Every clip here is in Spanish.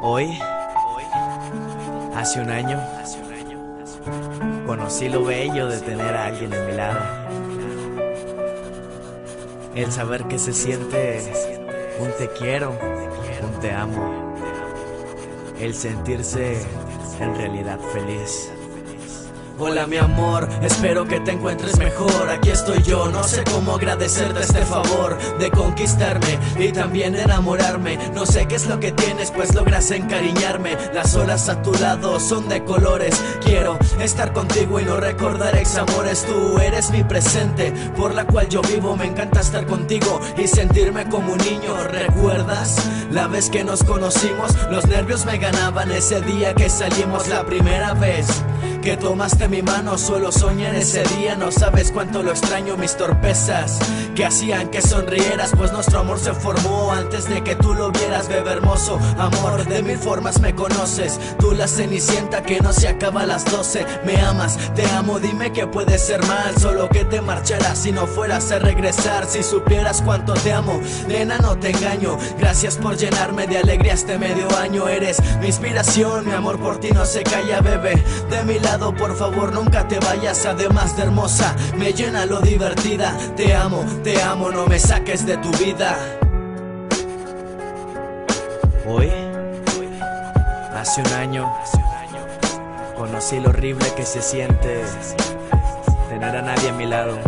Hoy, hace un año, conocí lo bello de tener a alguien a mi lado. El saber que se siente un te quiero, un te amo. El sentirse en realidad feliz. Hola mi amor, espero que te encuentres mejor. Aquí estoy yo, no sé cómo agradecerte este favor de conquistarme y también enamorarme. No sé qué es lo que tienes, pues logras encariñarme. Las horas a tu lado son de colores. Quiero estar contigo y no recordar ex amores. Tú eres mi presente, por la cual yo vivo. Me encanta estar contigo y sentirme como un niño. ¿Recuerdas la vez que nos conocimos? Los nervios me ganaban ese día que salimos la primera vez que tomaste mi mano, solo soñé en ese día. No sabes cuánto lo extraño, mis torpezas que hacían que sonrieras, pues nuestro amor se formó antes de que tú lo vieras, bebé hermoso. Amor, de mil formas me conoces. Tú la cenicienta que no se acaba a las 12. Me amas, te amo, dime que puede ser mal. Solo que te marcharas si no fueras a regresar. Si supieras cuánto te amo, nena, no te engaño. Gracias por llenarme de alegría este medio año. Eres mi inspiración, mi amor por ti no se calla, bebé. De mi por favor, nunca te vayas. Además de hermosa, me llena lo divertida. Te amo, te amo, no me saques de tu vida. Hoy, hace un año, conocí lo horrible que se siente tener a nadie a mi lado.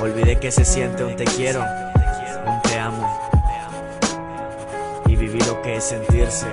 Olvidé que se siente un te quiero, un te amo. Y viví lo que es sentirse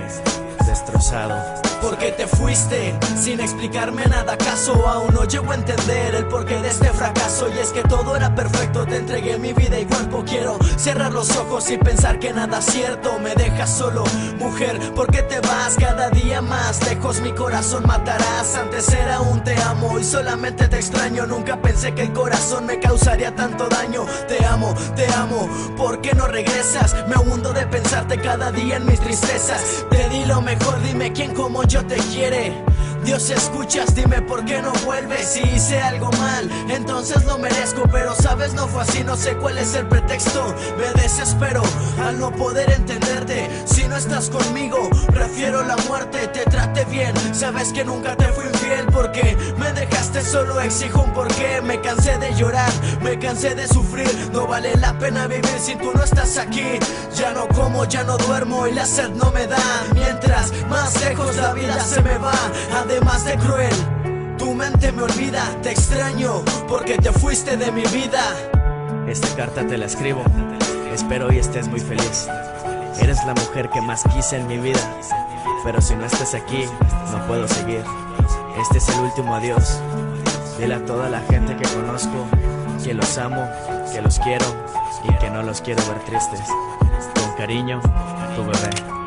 destrozado. ¿Por qué te fuiste sin explicarme nada? ¿Acaso aún no llego a entender el porqué de este fracaso? Y es que todo era perfecto, te entregué mi vida y cuerpo. Quiero cerrar los ojos y pensar que nada es cierto. Me dejas solo, mujer, ¿por qué te vas cada día más lejos? Mi corazón matarás. Antes era un te amo y solamente te extraño. Nunca pensé que el corazón me causaría tanto daño. Te amo, te amo, ¿por qué no regresas? Me hundo de pensarte cada día en mis tristezas. Te di lo mejor, dime quién como yo te quiere. Dios escuchas, dime por qué no vuelves. Si hice algo mal, entonces lo merezco. Pero sabes, no fue así, no sé cuál es el pretexto. Me desespero al no poder entenderte. Si no estás conmigo, prefiero la muerte. Te trate bien, sabes que nunca te fui infiel. Porque me dejaste solo, exijo un porqué. Me cansé de llorar, me cansé de sufrir. No vale la pena vivir si tú no estás aquí. Ya no como, ya no duermo y la sed no me da. Mientras más lejos la vida se me va. Además de cruel, tu mente me olvida. Te extraño porque te fuiste de mi vida. Esta carta te la escribo. Espero hoy estés muy feliz. Eres la mujer que más quise en mi vida. Pero si no estás aquí, no puedo seguir. Este es el último adiós. Dile a toda la gente que conozco que los amo, que los quiero y que no los quiero ver tristes. Con cariño, tu bebé.